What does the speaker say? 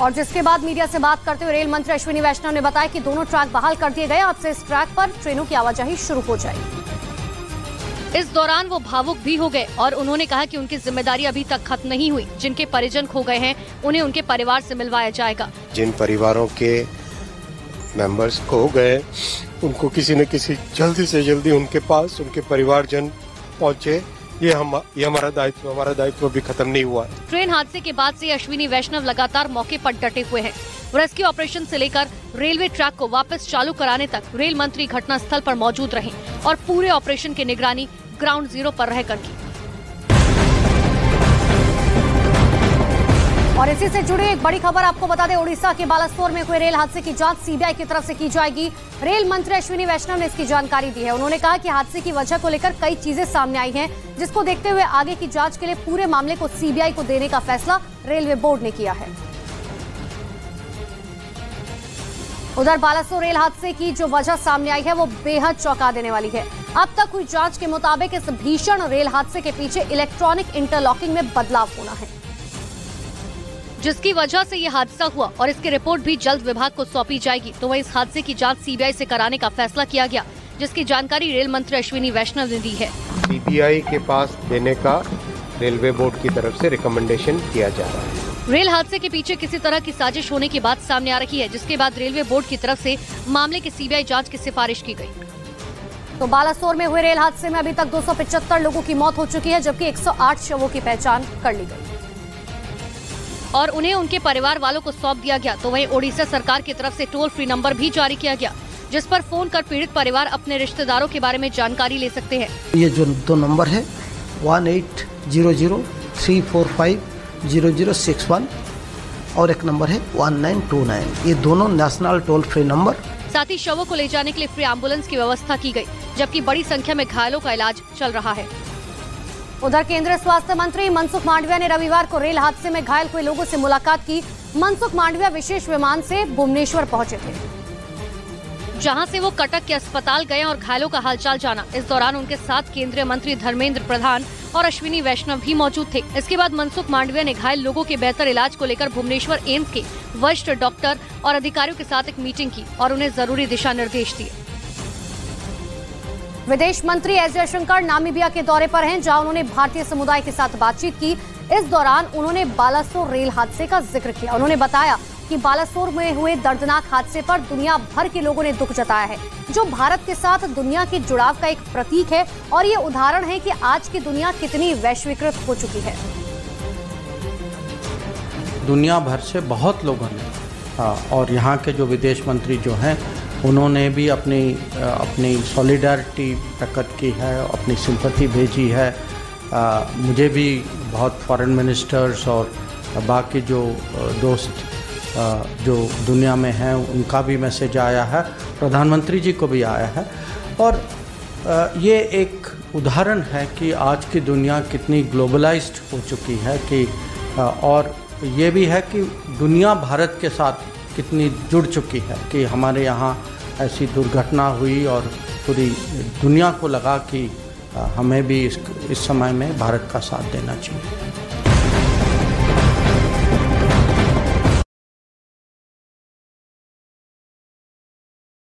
और जिसके बाद मीडिया से बात करते हुए रेल मंत्री अश्विनी वैष्णव ने बताया कि दोनों ट्रैक बहाल कर दिए गए अब से इस ट्रैक पर ट्रेनों की आवाजाही शुरू हो जाएगी। इस दौरान वो भावुक भी हो गए और उन्होंने कहा कि उनकी ज़िम्मेदारी अभी तक खत्म नहीं हुई। जिनके परिजन खो गए हैं उन्हें उनके परिवार से मिलवाया जाएगा। जिन परिवारों के मेंबर्स खो गए उनको किसी न किसी जल्दी से जल्दी उनके पास उनके परिवारजन पहुँचे। ये हम, ये हमारा दायित्व हमारा दायित्व भी खत्म नहीं हुआ ट्रेन हादसे के बाद से अश्विनी वैष्णव लगातार मौके पर डटे हुए हैं। रेस्क्यू ऑपरेशन से लेकर रेलवे ट्रैक को वापस चालू कराने तक रेल मंत्री घटना स्थल आरोप मौजूद रहे और पूरे ऑपरेशन की निगरानी ग्राउंड ज़ीरो आरोप रहकर की और इसी से जुड़ी एक बड़ी खबर आपको बता दें ओडिशा के बालासोर में हुए रेल हादसे की जाँच सीबीआई की तरफ़ से की जाएगी। रेल मंत्री अश्विनी वैष्णव ने इसकी जानकारी दी है। उन्होंने कहा कि हादसे की वजह को लेकर कई चीज़ें सामने आई हैं, जिसको देखते हुए आगे की जाँच के लिए पूरे मामले को सीबीआई को देने का फैसला रेलवे बोर्ड ने किया है। उधर बालासोर रेल हादसे की जो वजह सामने आई है, वो बेहद चौंका देने वाली है। अब तक हुई जाँच के मुताबिक इस भीषण रेल हादसे के पीछे इलेक्ट्रॉनिक इंटरलॉकिंग में बदलाव होना है। जिसकी वजह से ये हादसा हुआ और इसकी रिपोर्ट भी जल्द विभाग को सौंपी जाएगी। तो वही इस हादसे की जाँच सीबीआई से कराने का फैसला किया गया जिसकी जानकारी रेल मंत्री अश्विनी वैष्णव ने दी है। सीबीआई के पास देने का रेलवे बोर्ड की तरफ़ से रिकमेंडेशन किया जा रहा है। रेल हादसे के पीछे किसी तरह की साजिश होने की बात सामने आ रही है जिसके बाद रेलवे बोर्ड की तरफ़ से मामले की सीबीआई जाँच की सिफारिश की गई। तो बालासोर में हुए रेल हादसे में अभी तक दो लोगों की मौत हो चुकी है जबकि 108 शवों की पहचान कर ली गई। और उन्हें उनके परिवार वालों को सौंप दिया गया। तो वहीं ओडिशा सरकार की तरफ़ से टोल फ्री नंबर भी जारी किया गया जिस पर फ़ोन कर पीड़ित परिवार अपने रिश्तेदारों के बारे में जानकारी ले सकते हैं। ये जो दो नंबर है one eight zero zero three four five zero zero six one और एक नंबर है वन नाइन टू नाइन। ये दोनों नेशनल टोल फ्री नंबर। साथ ही शवों को ले जाने के लिए फ्री एंबुलेंस की व्यवस्था की गई जबकि बड़ी संख्या में घायलों का इलाज चल रहा है। उधर केंद्रीय स्वास्थ्य मंत्री मनसुख मांडविया ने रविवार को रेल हादसे में घायल हुए लोगों से मुलाकात की। मनसुख मांडविया विशेष विमान से भुवनेश्वर पहुँचे थे। जहाँ से वो कटक के अस्पताल गए और घायलों का हालचाल जाना। इस दौरान उनके साथ केंद्रीय मंत्री धर्मेंद्र प्रधान और अश्विनी वैष्णव भी मौजूद थे। इसके बाद मनसुख मांडविया ने घायल लोगों के बेहतर इलाज को लेकर भुवनेश्वर एम्स के वरिष्ठ डॉक्टर और अधिकारियों के साथ एक मीटिंग की और उन्हें ज़रूरी दिशा निर्देश दिए। विदेश मंत्री एस जयशंकर नामीबिया के दौरे पर हैं जहाँ उन्होंने भारतीय समुदाय के साथ बातचीत की। इस दौरान उन्होंने बालासोर रेल हादसे का ज़िक्र किया। उन्होंने बताया कि बालासोर में हुए दर्दनाक हादसे पर दुनिया भर के लोगों ने दुख जताया है जो भारत के साथ दुनिया के जुड़ाव का एक प्रतीक है और ये उदाहरण है कि आज की दुनिया कितनी वैश्वीकृत हो चुकी है। दुनिया भर से बहुत लोगों ने हाँ, और यहाँ के जो विदेश मंत्री जो हैं उन्होंने भी अपनी अपनी सॉलिडारिटी प्रकट की है अपनी सिंपति भेजी है। आ, मुझे भी बहुत फॉरेन मिनिस्टर्स और बाकी जो दोस्त जो दुनिया में हैं उनका भी मैसेज आया है प्रधानमंत्री जी को भी आया है। और ये एक उदाहरण है कि आज की दुनिया कितनी ग्लोबलाइज्ड हो चुकी है कि और ये भी है कि दुनिया भारत के साथ कितनी जुड़ चुकी है कि हमारे यहाँ ऐसी दुर्घटना हुई और पूरी दुनिया को लगा कि हमें भी इस इस समय में भारत का साथ देना चाहिए।